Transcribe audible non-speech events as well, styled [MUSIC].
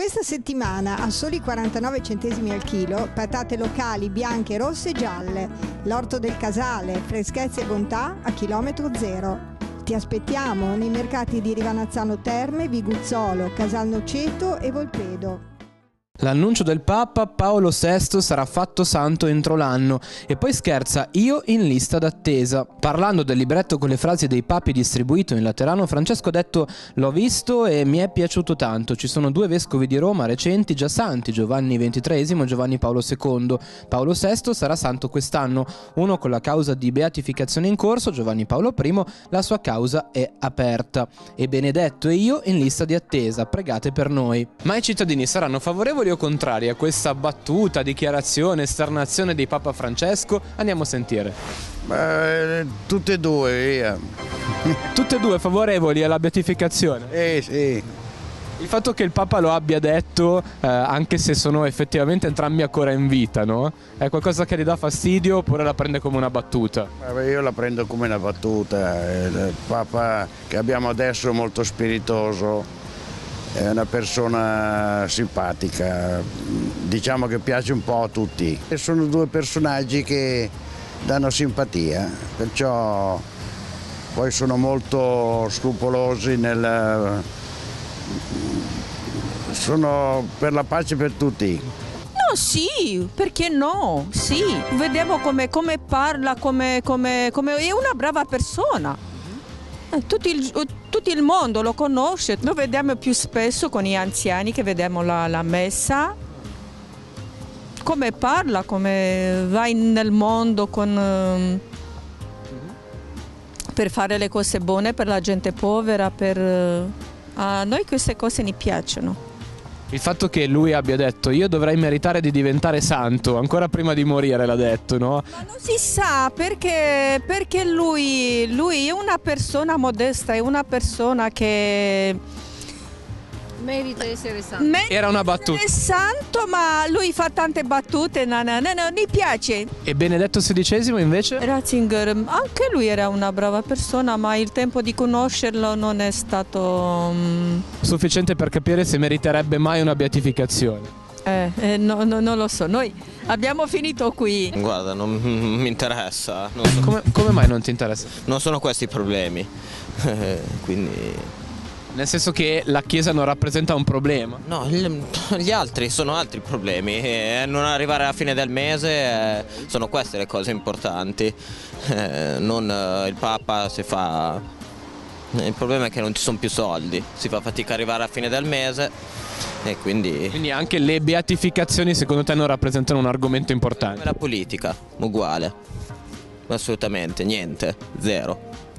Questa settimana a soli 49 centesimi al chilo, patate locali bianche, rosse e gialle, l'orto del casale, freschezza e bontà a chilometro zero. Ti aspettiamo nei mercati di Rivanazzano Terme, Viguzzolo, Casal Noceto e Volpedo. L'annuncio del Papa Paolo VI sarà fatto santo entro l'anno e poi scherza io in lista d'attesa. Parlando del libretto con le frasi dei papi distribuito in Laterano, Francesco ha detto l'ho visto e mi è piaciuto tanto. Ci sono due vescovi di Roma recenti già santi, Giovanni XXIII e Giovanni Paolo II. Paolo VI sarà santo quest'anno, uno con la causa di beatificazione in corso, Giovanni Paolo I, la sua causa è aperta. E Benedetto e io in lista di attesa, pregate per noi. Ma i cittadini saranno favorevoli o contrari a questa battuta, dichiarazione, esternazione di Papa Francesco? Andiamo a sentire. Beh, tutte e due, via. [LAUGHS] Tutte e due favorevoli alla beatificazione? Eh sì. Il fatto che il Papa lo abbia detto, eh, anche se sono effettivamente entrambi ancora in vita, no? È qualcosa che gli dà fastidio oppure la prende come una battuta? Vabbè, io la prendo come una battuta. Il Papa che abbiamo adesso è molto spiritoso, è una persona simpatica, diciamo che piace un po' a tutti. E sono due personaggi che danno simpatia, perciò poi sono molto scrupolosi nel... sono per la pace per tutti. No, sì, perché no? Sì, vediamo come, come parla, come, come, come è una brava persona. Eh, Tutto il, tutto il mondo lo conosce, lo vediamo più spesso con gli anziani che vediamo la, la messa, come parla, come va nel mondo con, ehm, per fare le cose buone per la gente povera, per, eh, a noi queste cose mi piacciono. Il fatto che lui abbia detto io dovrei meritare di diventare santo, ancora prima di morire l'ha detto, no? Ma non si sa perché, perché lui, lui è una persona modesta, è una persona che Merita di essere santo. merita Era una battuta. essere santo, ma lui fa tante battute, no, no, no, no, mi piace. E Benedetto XVI invece? Ratzinger, anche lui era una brava persona, ma il tempo di conoscerlo non è stato... mm, Sufficiente per capire se meriterebbe mai una beatificazione. eh, eh, no, no, non lo so, noi abbiamo finito qui. Guarda, non mi interessa, non, so- Come, come mai non ti interessa? non sono questi i problemi. [LAUGHS] Quindi Nel senso che la Chiesa non rappresenta un problema. no, gli altri sono altri problemi. Eh, non arrivare alla fine del mese eh, sono queste le cose importanti. Eh, non il Papa si fa. Il problema è che non ci sono più soldi, si fa fatica ad arrivare alla fine del mese e quindi Quindi anche le beatificazioni secondo te non rappresentano un argomento come importante. la politica, uguale. Assolutamente, niente, zero.